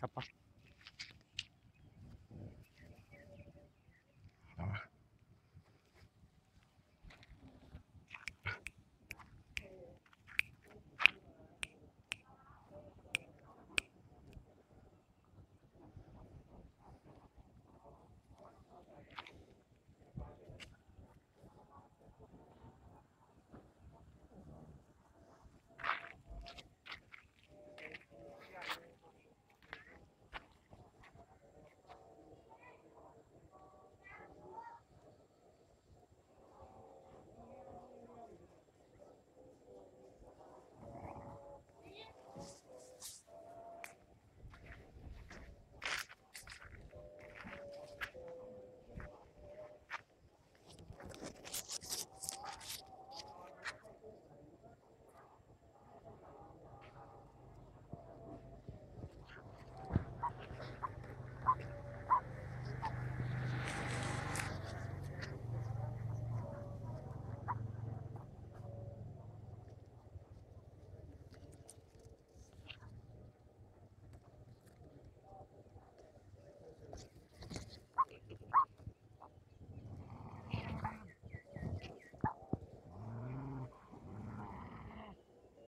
กลับปะ